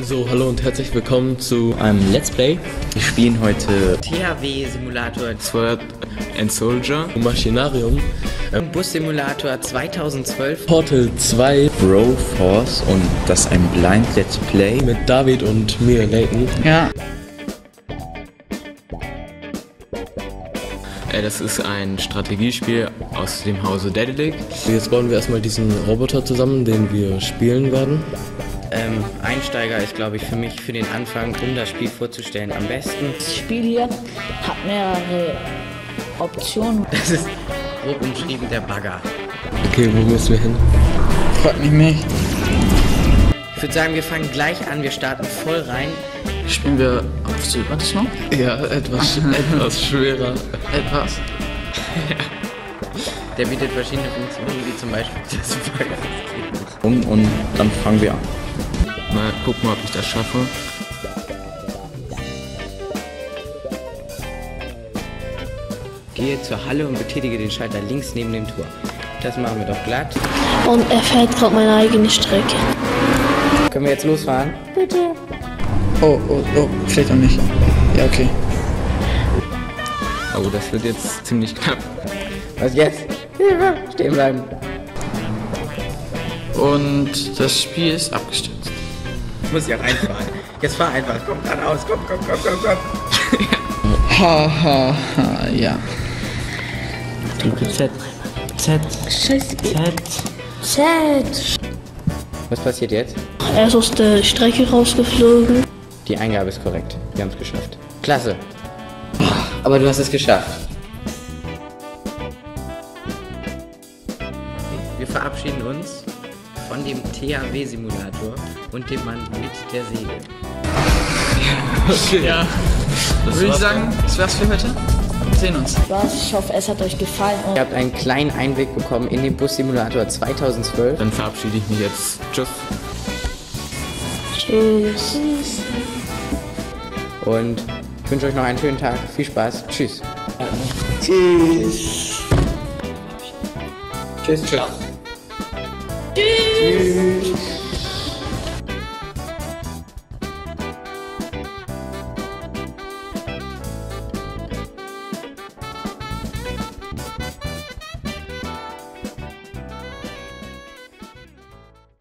So, hallo und herzlich willkommen zu einem Let's Play. Wir spielen heute THW Simulator Sword and Soldier. Machinarium. Bus Simulator 2012 Portal 2 Bro Force und das ist ein Blind Let's Play. mit David und mir, Nathan. Ja, Äh, das ist ein Strategiespiel aus dem Hause Dedelic. Jetzt bauen wir erstmal diesen Roboter zusammen, den wir spielen werden. Ähm, Einsteiger ist glaube ich für mich für den Anfang, um das Spiel vorzustellen, am besten. das Spiel hier hat mehrere Optionen. Das ist grob umschrieben der Bagger. Okay, wo müssen wir hin? Freut mich nicht. Ich würde sagen, wir fangen gleich an, wir starten voll rein. Spielen wir auf Silber das noch? Ja, etwas, etwas schwerer. Etwas. Der bietet verschiedene Funktionen, wie zum Beispiel das Bagger. Und, und dann fangen wir an. Mal gucken, ob ich das schaffe. Gehe zur Halle und betätige den Schalter links neben dem Tor. Das machen wir doch glatt. Und er fährt gerade meine eigene Strecke. Können wir jetzt losfahren? Oh, oh, oh, vielleicht auch nicht. Ja, okay. Oh, das wird jetzt ziemlich knapp. Was jetzt? Hilfe! Stehen bleiben. Und das Spiel ist abgestürzt. Muss ich auch einfahren. Jetzt fahr einfach. Komm geradeaus. Komm, komm, komm, komm, komm. Ha, ha, ha, ja. Drücke Z. Z. Scheiße. Z. Sad. Was passiert jetzt? Er ist aus der Strecke rausgeflogen. Die Eingabe ist korrekt. Wir haben es geschafft. Klasse. Aber du hast es geschafft. Wir verabschieden uns von dem THW-Simulator und dem Mann mit der Säge. Ja. Würde ich sagen, das wär's für heute. Wir sehen uns. Was? Ich hoffe, es hat euch gefallen. Ihr habt einen kleinen Einblick bekommen in den Bus-Simulator 2012. Dann verabschiede ich mich jetzt. Tschüss. tschüss. Und ich wünsche euch noch einen schönen Tag. Viel Spaß. Tschüss. Tschüss. Tschüss. Tschüss. Tschüss. Jesus.